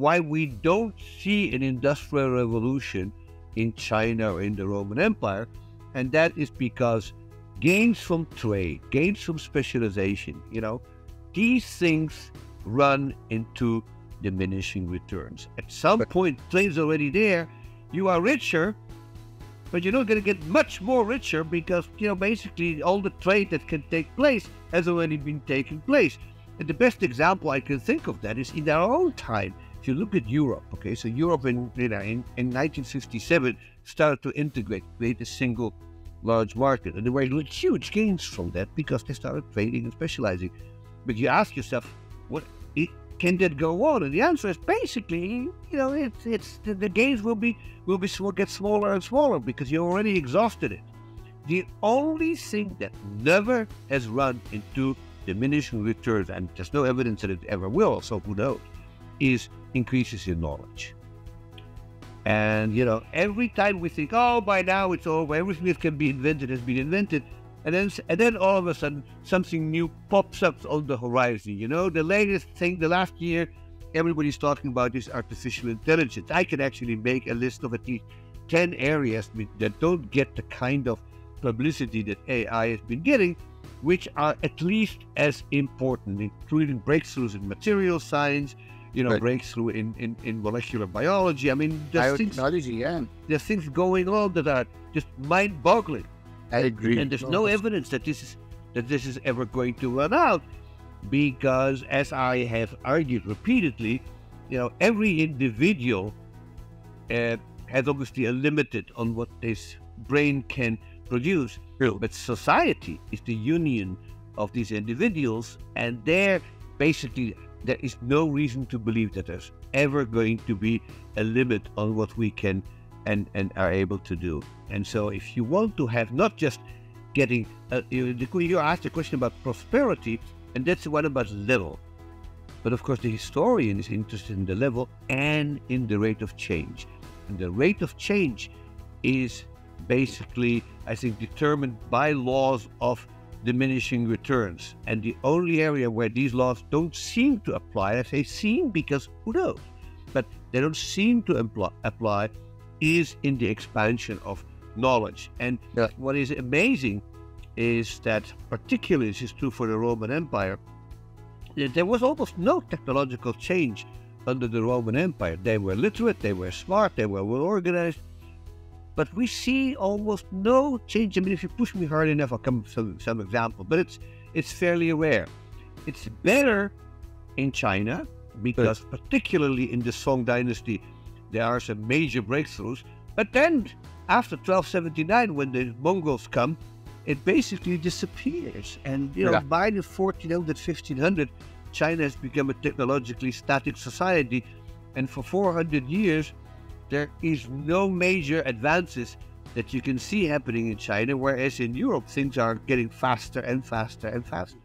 why we don't see an industrial revolution in China or in the Roman Empire, and that is because gains from trade, gains from specialization, you know, these things run into diminishing returns. At some point, trade's already there, you are richer, but you're not going to get much more richer because, you know, basically all the trade that can take place has already been taking place. And the best example I can think of that is in our own time. If you look at Europe, okay, so Europe in, you know, in, in 1957 started to integrate, create a single large market. And there were huge gains from that because they started trading and specializing. But you ask yourself, what can that go on? And the answer is basically, you know, it's it's the, the gains will be will be will get smaller and smaller because you already exhausted it. The only thing that never has run into diminishing returns, and there's no evidence that it ever will, so who knows, is increases in knowledge. And you know, every time we think, oh, by now it's over, everything that can be invented has been invented, and then and then all of a sudden something new pops up on the horizon. You know, the latest thing, the last year, everybody's talking about is artificial intelligence. I can actually make a list of at least ten areas that don't get the kind of publicity that AI has been getting, which are at least as important, including breakthroughs in material science, you know, right. breakthrough in, in, in molecular biology. I mean, there's things, yeah. there's things going on that are just mind-boggling. I agree. And there's no evidence that this is that this is ever going to run out, because as I have argued repeatedly, you know, every individual uh, has obviously a limit on what this brain can produce. True. But society is the union of these individuals, and they're basically there is no reason to believe that there's ever going to be a limit on what we can and, and are able to do. And so, if you want to have not just getting, uh, you, you asked a question about prosperity, and that's the one about level. But of course, the historian is interested in the level and in the rate of change. And the rate of change is basically, I think, determined by laws of diminishing returns. And the only area where these laws don't seem to apply, I say seem because who knows, but they don't seem to impl- apply is in the expansion of knowledge. And yeah. what is amazing is that, particularly this is true for the Roman Empire, there was almost no technological change under the Roman Empire. They were literate, they were smart, they were well organized, but we see almost no change. I mean, if you push me hard enough, I'll come with some, some example, but it's it's fairly rare. It's better in China because, particularly in the Song Dynasty, there are some major breakthroughs. But then, after 1279, when the Mongols come, it basically disappears. And you know, yeah. by the 1400, 1500, China has become a technologically static society, and for 400 years, there is no major advances that you can see happening in China, whereas in Europe things are getting faster and faster and faster.